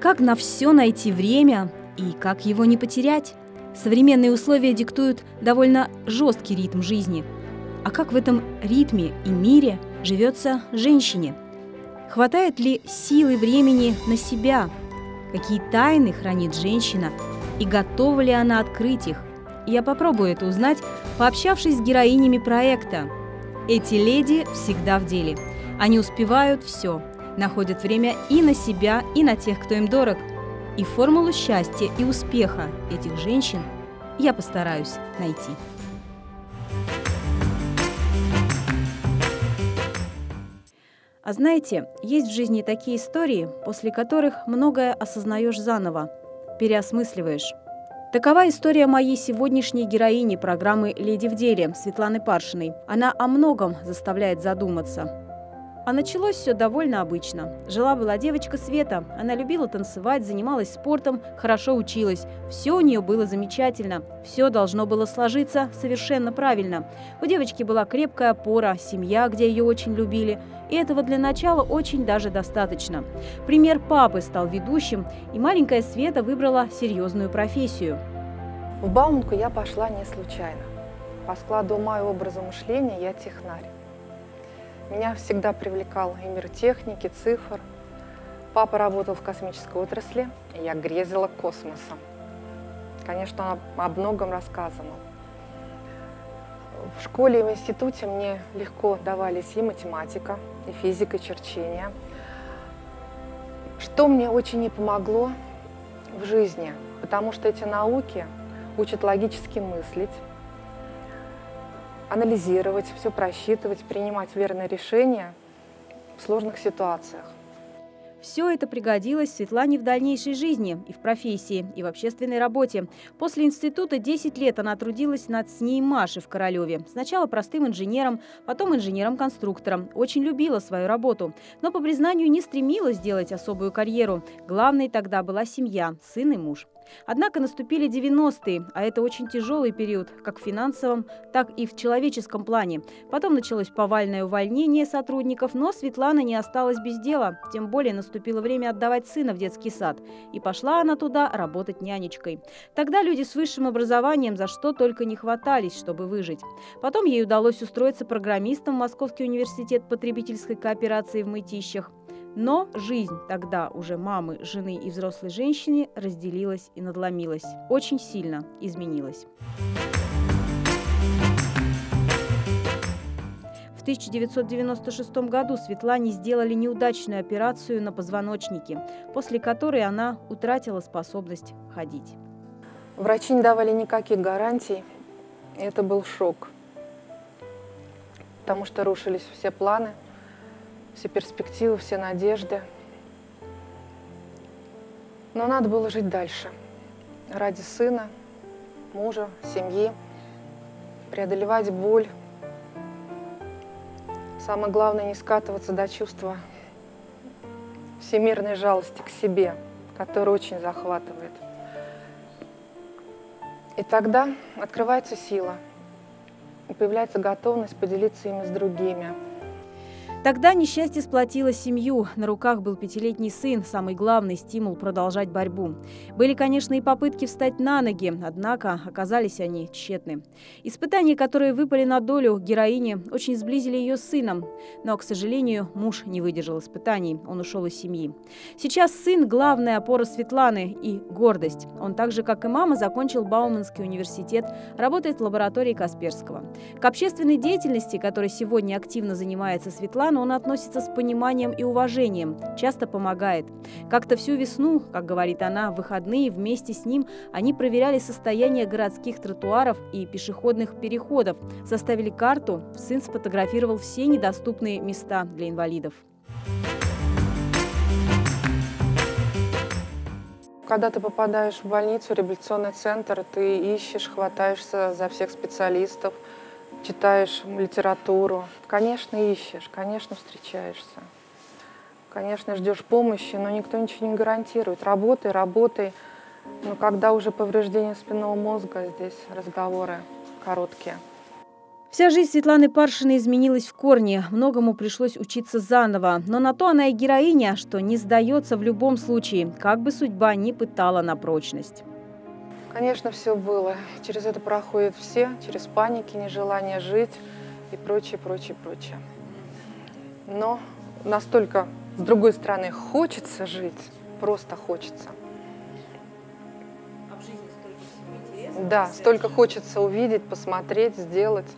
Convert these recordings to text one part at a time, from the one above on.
Как на все найти время и как его не потерять? Современные условия диктуют довольно жесткий ритм жизни. А как в этом ритме и мире живется женщине? Хватает ли силы времени на себя? Какие тайны хранит женщина? И готова ли она открыть их? Я попробую это узнать, пообщавшись с героинями проекта. Эти леди всегда в деле. Они успевают все, находят время и на себя, и на тех, кто им дорог. И формулу счастья и успеха этих женщин я постараюсь найти. А знаете, есть в жизни такие истории, после которых многое осознаешь заново, переосмысливаешь. Такова история моей сегодняшней героини программы «Леди в деле» Светланы Паршиной. Она о многом заставляет задуматься. А началось все довольно обычно. Жила-была девочка Света. Она любила танцевать, занималась спортом, хорошо училась. Все у нее было замечательно. Все должно было сложиться совершенно правильно. У девочки была крепкая опора, семья, где ее очень любили. И этого для начала очень даже достаточно. Пример папы стал ведущим, и маленькая Света выбрала серьезную профессию. В Бауманку я пошла не случайно. По складу ума и образу мышления я технарь. Меня всегда привлекал и мир техники, цифр. Папа работал в космической отрасли, и я грезила космосом. Конечно, он об многом рассказывал. В школе и в институте мне легко давались и математика, и физика, и черчение. Что мне очень не помогло в жизни, потому что эти науки учат логически мыслить, анализировать, все просчитывать, принимать верные решения в сложных ситуациях. Все это пригодилось Светлане в дальнейшей жизни, и в профессии, и в общественной работе. После института 10 лет она трудилась над СНИ Маши в Королеве. Сначала простым инженером, потом инженером-конструктором. Очень любила свою работу, но по признанию не стремилась сделать особую карьеру. Главной тогда была семья, сын и муж. Однако наступили 90-е, а это очень тяжелый период, как в финансовом, так и в человеческом плане. Потом началось повальное увольнение сотрудников, но Светлана не осталась без дела. Тем более наступило время отдавать сына в детский сад. И пошла она туда работать нянечкой. Тогда люди с высшим образованием за что только не хватались, чтобы выжить. Потом ей удалось устроиться программистом в Московский университет потребительской кооперации в Мытищах. Но жизнь тогда уже мамы, жены и взрослой женщины разделилась и надломилась. Очень сильно изменилась. В 1996 году Светлане сделали неудачную операцию на позвоночнике, после которой она утратила способность ходить. Врачи не давали никаких гарантий. Это был шок, потому что рушились все планы – все перспективы, все надежды. Но надо было жить дальше. Ради сына, мужа, семьи, преодолевать боль. Самое главное, не скатываться до чувства всемирной жалости к себе, которое очень захватывает. И тогда открывается сила, и появляется готовность поделиться ими с другими – Тогда несчастье сплотило семью. На руках был пятилетний сын, самый главный стимул продолжать борьбу. Были, конечно, и попытки встать на ноги, однако оказались они тщетны. Испытания, которые выпали на долю героини, очень сблизили ее с сыном. Но, к сожалению, муж не выдержал испытаний, он ушел из семьи. Сейчас сын – главная опора Светланы и гордость. Он так же, как и мама, закончил Бауманский университет, работает в лаборатории Касперского. К общественной деятельности, которой сегодня активно занимается Светлана, Ивану он относится с пониманием и уважением, часто помогает. Как-то всю весну, как говорит она, в выходные вместе с ним они проверяли состояние городских тротуаров и пешеходных переходов, составили карту, сын сфотографировал все недоступные места для инвалидов. Когда ты попадаешь в больницу, реабилитационный центр, ты ищешь, хватаешься за всех специалистов – читаешь литературу. Конечно, ищешь, конечно, встречаешься. Конечно, ждешь помощи, но никто ничего не гарантирует. Работай, работай. Но когда уже повреждение спинного мозга, здесь разговоры короткие. Вся жизнь Светланы Паршиной изменилась в корне. Многому пришлось учиться заново. Но на то она и героиня, что не сдается в любом случае, как бы судьба ни пытала на прочность. Конечно, все было. Через это проходят все, через паники, нежелание жить и прочее, прочее, прочее. Но настолько, с другой стороны, хочется жить, просто хочется. А в жизни столько всего интересного. Да, столько хочется увидеть, посмотреть, сделать.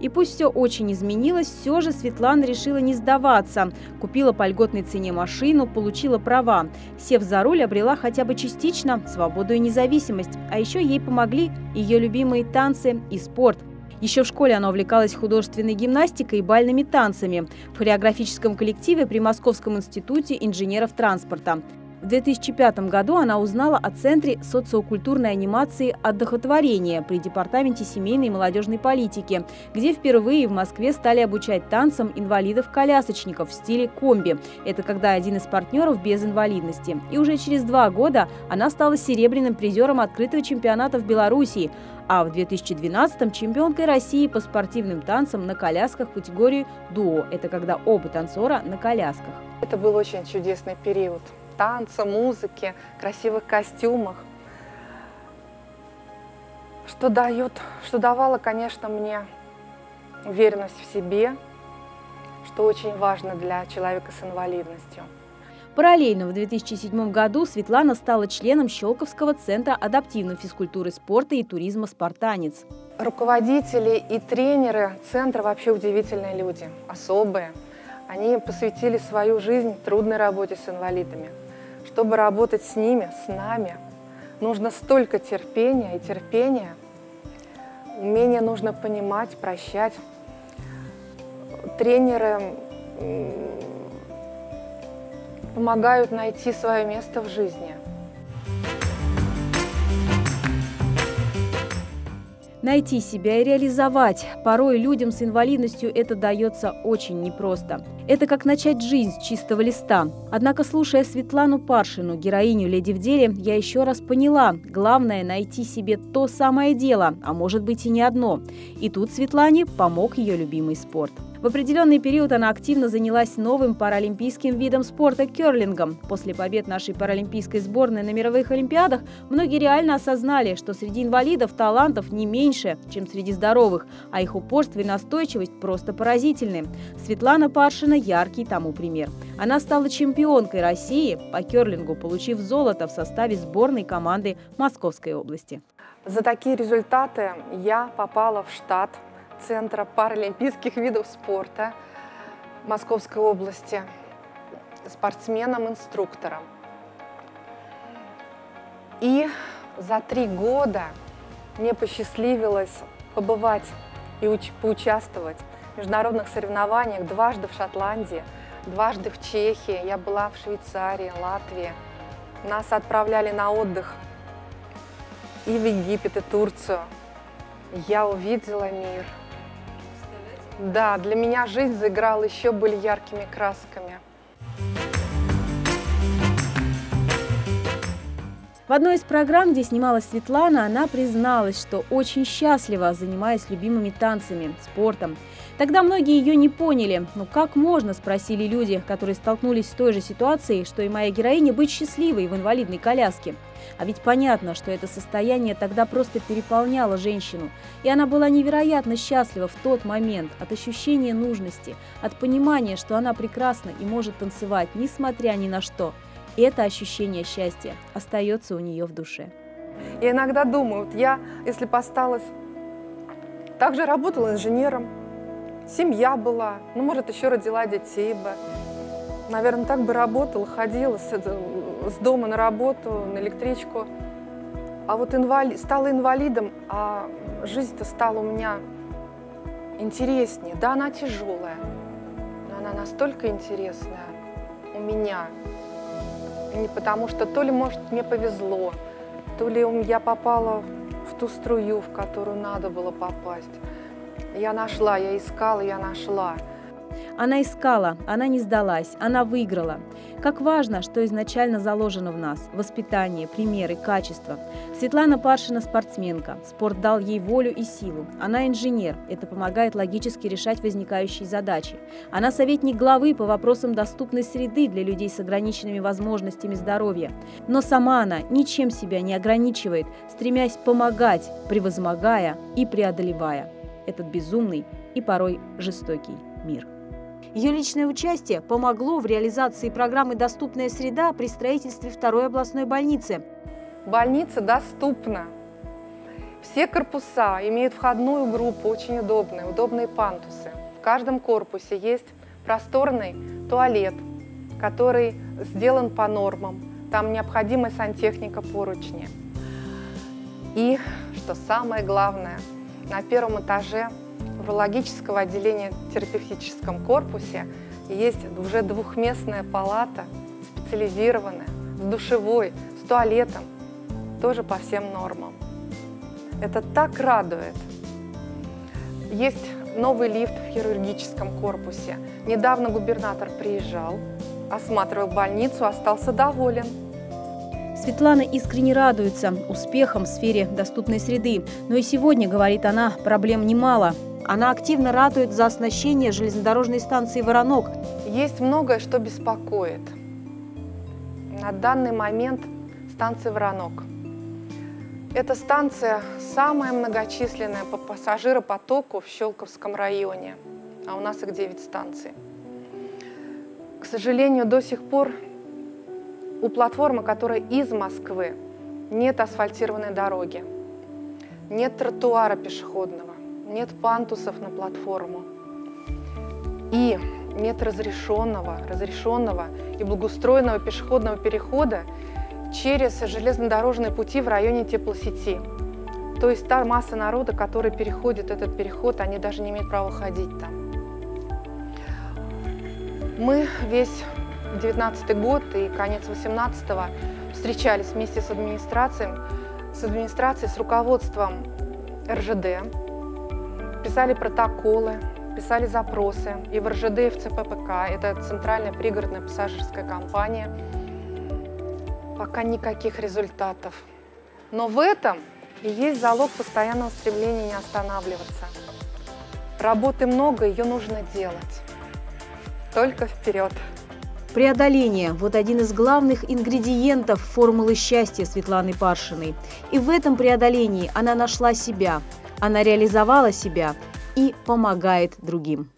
И пусть все очень изменилось, все же Светлана решила не сдаваться. Купила по льготной цене машину, получила права. Сев за руль, обрела хотя бы частично свободу и независимость. А еще ей помогли ее любимые танцы и спорт. Еще в школе она увлекалась художественной гимнастикой и бальными танцами в хореографическом коллективе при Московском институте инженеров транспорта. В 2005 году она узнала о Центре социокультурной анимации «Отдохотворение» при Департаменте семейной и молодежной политики, где впервые в Москве стали обучать танцам инвалидов-колясочников в стиле комби. Это когда один из партнеров без инвалидности. И уже через два года она стала серебряным призером открытого чемпионата в Белоруссии, а в 2012-м чемпионкой России по спортивным танцам на колясках в категории «Дуо». Это когда оба танцора на колясках. Это был очень чудесный период танца, музыки, красивых костюмах. Что дает, что давало, конечно, мне уверенность в себе, что очень важно для человека с инвалидностью. Параллельно в 2007 году Светлана стала членом Щелковского центра адаптивной физкультуры спорта и туризма «Спартанец». Руководители и тренеры центра вообще удивительные люди, особые. Они посвятили свою жизнь трудной работе с инвалидами. Чтобы работать с ними, с нами, нужно столько терпения и терпения. Умение нужно понимать, прощать. Тренеры помогают найти свое место в жизни. Найти себя и реализовать. Порой людям с инвалидностью это дается очень непросто. Это как начать жизнь с чистого листа. Однако, слушая Светлану Паршину, героиню «Леди в деле», я еще раз поняла, главное – найти себе то самое дело, а может быть и не одно. И тут Светлане помог ее любимый спорт. В определенный период она активно занялась новым паралимпийским видом спорта – керлингом. После побед нашей паралимпийской сборной на мировых олимпиадах многие реально осознали, что среди инвалидов талантов не меньше, чем среди здоровых, а их упорство и настойчивость просто поразительны. Светлана Паршина – яркий тому пример. Она стала чемпионкой России по керлингу, получив золото в составе сборной команды Московской области. За такие результаты я попала в штат Центра паралимпийских видов спорта Московской области, спортсменом-инструктором. И за три года мне посчастливилось побывать и уч- поучаствовать в международных соревнованиях дважды в Шотландии, дважды в Чехии, я была в Швейцарии, Латвии. Нас отправляли на отдых и в Египет, и Турцию. Я увидела мир – да, для меня жизнь заиграла еще более яркими красками. В одной из программ, где снималась Светлана, она призналась, что очень счастлива, занимаясь любимыми танцами, спортом. Тогда многие ее не поняли. Ну как можно, спросили люди, которые столкнулись с той же ситуацией, что и моя героиня, быть счастливой в инвалидной коляске. А ведь понятно, что это состояние тогда просто переполняло женщину. И она была невероятно счастлива в тот момент от ощущения нужности, от понимания, что она прекрасна и может танцевать, несмотря ни на что. И это ощущение счастья остается у нее в душе. Я иногда думаю, вот я, если бы осталась, также работала инженером, семья была, ну, может, еще родила детей бы. Наверное, так бы работала, ходила с, с дома на работу, на электричку. А вот инвали... стала инвалидом, а жизнь-то стала у меня интереснее. Да, она тяжелая, но она настолько интересная у меня. Не потому что то ли, может, мне повезло, то ли я попала в ту струю, в которую надо было попасть. Я нашла, я искала, я нашла. Она искала, она не сдалась, она выиграла. Как важно, что изначально заложено в нас – воспитание, примеры, качество. Светлана Паршина – спортсменка. Спорт дал ей волю и силу. Она инженер. Это помогает логически решать возникающие задачи. Она советник главы по вопросам доступной среды для людей с ограниченными возможностями здоровья. Но сама она ничем себя не ограничивает, стремясь помогать, превозмогая и преодолевая этот безумный и порой жестокий мир. Ее личное участие помогло в реализации программы «Доступная среда» при строительстве второй областной больницы. Больница доступна. Все корпуса имеют входную группу, очень удобные, удобные пантусы. В каждом корпусе есть просторный туалет, который сделан по нормам. Там необходимая сантехника поручни. И, что самое главное, на первом этаже урологического отделения в терапевтическом корпусе есть уже двухместная палата, специализированная, с душевой, с туалетом, тоже по всем нормам. Это так радует. Есть новый лифт в хирургическом корпусе. Недавно губернатор приезжал, осматривал больницу, остался доволен. Светлана искренне радуется успехам в сфере доступной среды. Но и сегодня, говорит она, проблем немало. Она активно ратует за оснащение железнодорожной станции «Воронок». Есть многое, что беспокоит. На данный момент станция «Воронок». Эта станция самая многочисленная по пассажиропотоку в Щелковском районе, а у нас их 9 станций. К сожалению, до сих пор у платформы, которая из Москвы, нет асфальтированной дороги, нет тротуара пешеходного нет пантусов на платформу и нет разрешенного, разрешенного и благоустроенного пешеходного перехода через железнодорожные пути в районе теплосети. То есть та масса народа, которая переходит этот переход, они даже не имеют права ходить там. Мы весь 19 год и конец 18 встречались вместе с администрацией, с администрацией, с руководством РЖД, писали протоколы, писали запросы и в РЖД, и в ЦППК, это Центральная пригородная пассажирская компания, пока никаких результатов. Но в этом и есть залог постоянного стремления не останавливаться. Работы много, ее нужно делать. Только вперед! Преодоление – вот один из главных ингредиентов формулы счастья Светланы Паршиной. И в этом преодолении она нашла себя, она реализовала себя и помогает другим.